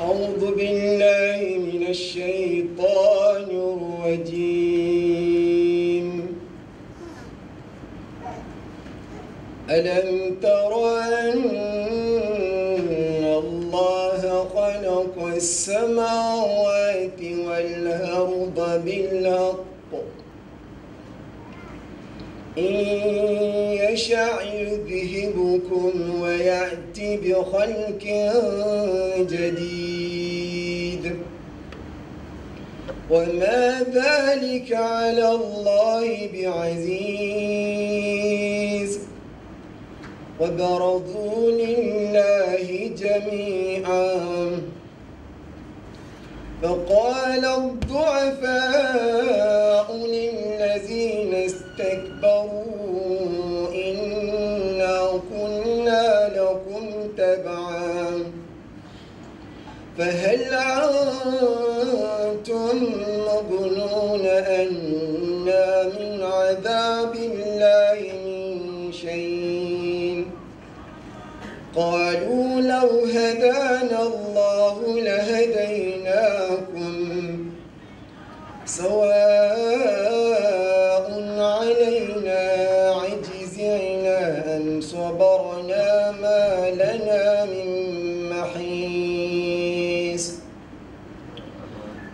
أعوذ بالله من الشيطان الرجيم. ألم تر أن الله خلق السماوات والأرض بالحق؟ إن يشع يذهبكم ويأتي بخلق جديد. وما ذلك على الله بعزيز. وبرزوا لله جميعا. فقال الضعفاء للذين استكبروا تبعا. فهل أنتم مغنون أنا من عذاب الله من شيء؟ قالوا لو هدانا الله لهديناكم سواء علينا عجزنا أم صبرنا ما محيص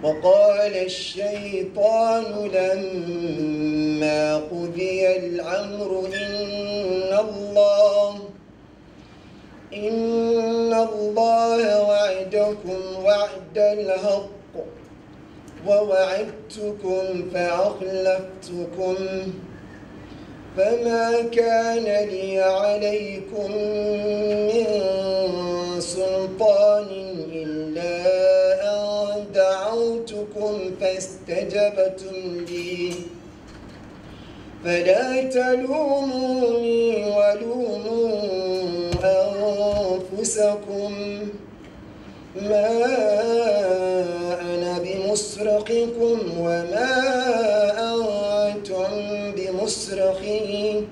وقال الشيطان لما قضي الأمر إن الله إن الله وعدكم وعد الحق ووعدتكم فأخلفتكم. فما كان لي عليكم دعوتكم فاستجبتم لي. فلا تلوموني ولوموا أنفسكم. ما أنا بمصرخكم وما أنتم بمصرخي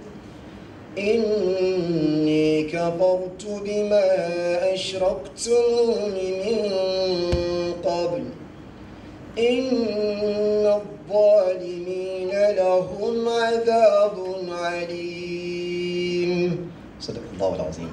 إني كفرت بما أشركتم من إن الظالمين لهم عذاب عليم صدق الله العظيم.